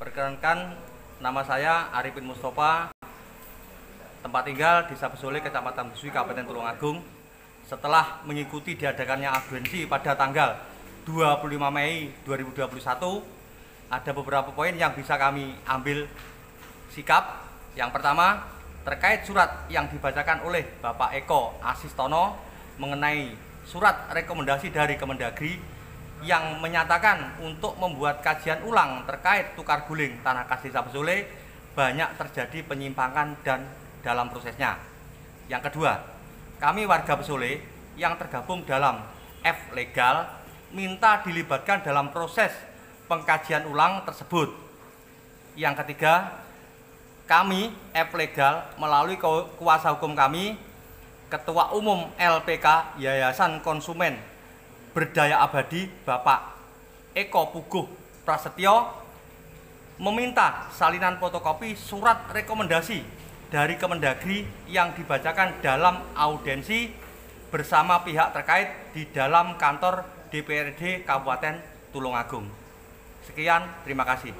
Perkenalkan nama saya Arifin Mustafa. Tempat tinggal Desa Besole, Kecamatan Besui, Kabupaten Tulungagung. Setelah mengikuti diadakannya audiensi pada tanggal 25 Mei 2021, ada beberapa poin yang bisa kami ambil sikap. Yang pertama, terkait surat yang dibacakan oleh Bapak Eko Asistono mengenai surat rekomendasi dari Kemendagri yang menyatakan untuk membuat kajian ulang terkait tukar guling tanah kas desa Besole banyak terjadi penyimpangan dan dalam prosesnya. Yang kedua, kami warga Besole yang tergabung dalam F legal minta dilibatkan dalam proses pengkajian ulang tersebut. Yang ketiga, kami F legal melalui kuasa hukum kami Ketua Umum LPK Yayasan Konsumen Berdaya Abadi Bapak Eko Puguh Prasetyo meminta salinan fotokopi surat rekomendasi dari Kemendagri yang dibacakan dalam audensi bersama pihak terkait di dalam kantor DPRD Kabupaten Tulungagung. Sekian, terima kasih.